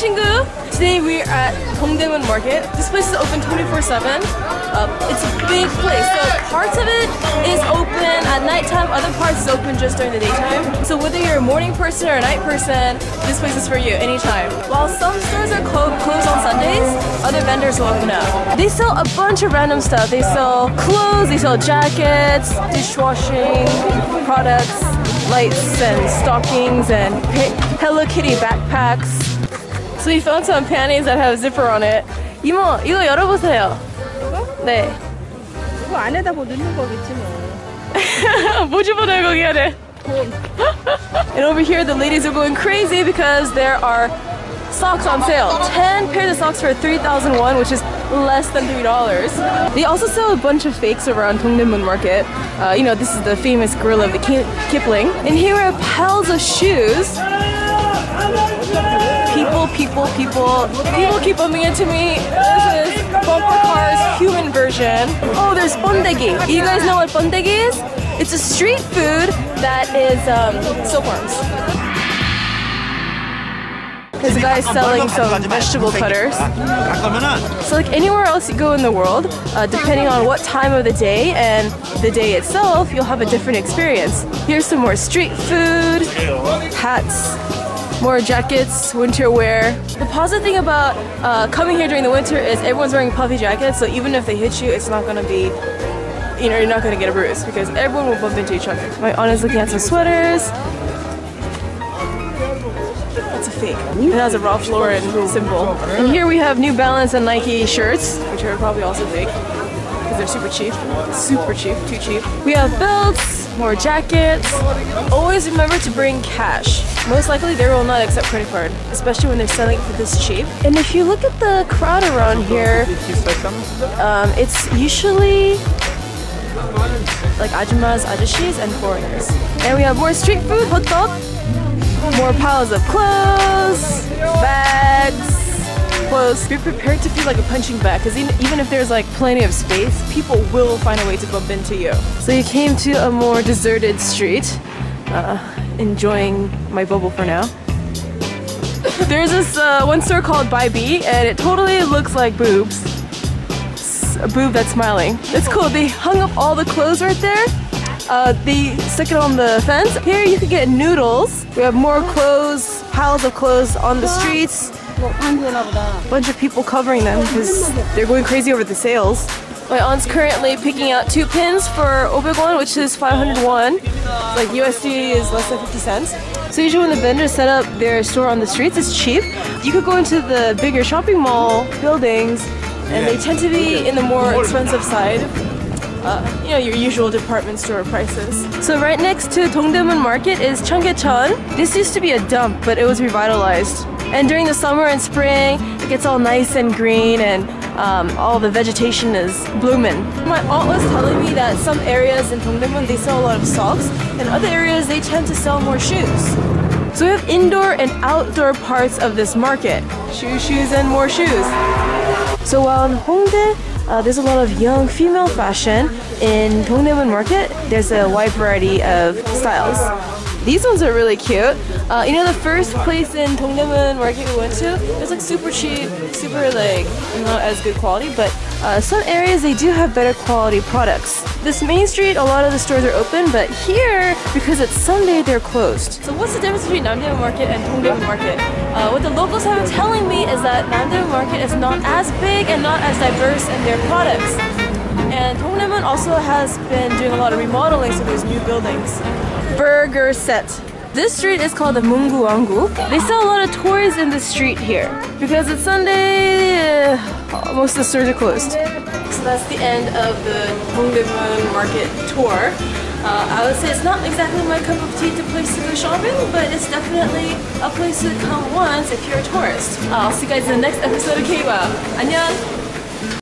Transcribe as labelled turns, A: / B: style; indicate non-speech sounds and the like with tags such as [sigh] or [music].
A: morning. Today we're at Dongdaemun Market. This place is open 24/7. Uh, it's a big place, so parts of it is open at nighttime. Other parts is open just during the daytime. So whether you're a morning person or a night person, this place is for you anytime. While some stores are clo- closed on Sundays, other vendors will open up. They sell a bunch of random stuff. They sell clothes, they sell jackets, dishwashing products, lights and stockings and Hello Kitty backpacks. So we found some panties that have a zipper on it. 이모, 이거 열어보세요. 네.
B: 이거 안에다 뭐 넣는 거겠지 뭐. [laughs]
A: 뭐 집어넣어 거기 안에? And over here the ladies are going crazy because there are socks on sale. 10 pairs of socks for 3,000 won, which is less than $3. They also sell a bunch of fakes around Dongdaemun Market. Uh, you know, this is the famous gorilla of the Ki- Kipling. And here are piles of shoes. People, people, people. People keep bumping into me. This is Bumper Car's human version. Oh, there's bondegi. You guys know what bondegi is? It's a street food that is um, silkworms. There's a guy selling some vegetable cutters. So like anywhere else you go in the world, uh, depending on what time of the day and the day itself, you'll have a different experience. Here's some more street food, hats, more jackets, winter wear. The positive thing about uh, coming here during the winter is everyone's wearing puffy jackets, so even if they hit you, it's not gonna be, you know, you're not gonna get a bruise because everyone will bump into each other. My aunt is looking at some sweaters. That's a fake. It has a Ralph Lauren symbol. And here we have New Balance and Nike shirts, which are probably also fake because they're super cheap. Super cheap, too cheap. We have belts, more jackets. Always remember to bring cash. Most likely they will not accept credit card, especially when they're selling for this cheap. And if you look at the crowd around here, um, it's usually like ajumas, ajashis, and foreigners. And we have more street food, hot dog, more piles of clothes, bags, clothes. Be prepared to feel like a punching bag because even if there's like plenty of space, people will find a way to bump into you. So you came to a more deserted street, uh, enjoying my bubble for now. [laughs] There's this uh, one store called By B, and it totally looks like boobs. It's a boob that's smiling. It's cool. They hung up all the clothes right there. Uh, they stick it on the fence. Here you can get noodles. We have more clothes, piles of clothes on the streets. Bunch of people covering them because they're going crazy over the sales. My aunt's currently picking out two pins for 500 which is 501. Like USD is less than 50 cents. So usually when the vendors set up their store on the streets, it's cheap. You could go into the bigger shopping mall buildings and they tend to be in the more expensive side uh, you know, your usual department store prices. So right next to Dongdaemun Market is Cheonggyecheon. This used to be a dump, but it was revitalized. And during the summer and spring, it gets all nice and green and um, all the vegetation is blooming. My aunt was telling me that some areas in Dongdaemun, they sell a lot of socks, and other areas, they tend to sell more shoes. So we have indoor and outdoor parts of this market. Shoes, shoes, and more shoes. So while in Hongdae, uh, there's a lot of young female fashion. In Dongdaemun Market, there's a wide variety of styles. These ones are really cute. Uh, you know, the first place in Dongdaemun Market we went to, it was like super cheap, super like not as good quality, but uh, some areas they do have better quality products. This main street, a lot of the stores are open, but here, because it's Sunday, they're closed. So what's the difference between Namdaemun Market and Dongdaemun Market? Uh, what the locals have been telling me is that Namdaemun Market is not as big and not as diverse in their products. And Dongdaemun also has been doing a lot of remodeling, so there's new buildings. Burger set. This street is called the Mungu Wangu. They sell a lot of toys in the street here. Because it's Sunday, uh, most of the stores are closed. So that's the end of the Dongdaemun Market tour. Uh, I would say it's not exactly my cup of tea to place to go shopping, but it's definitely a place to come once if you're a tourist. Uh, I'll see you guys in the next episode of KWOW. 안녕!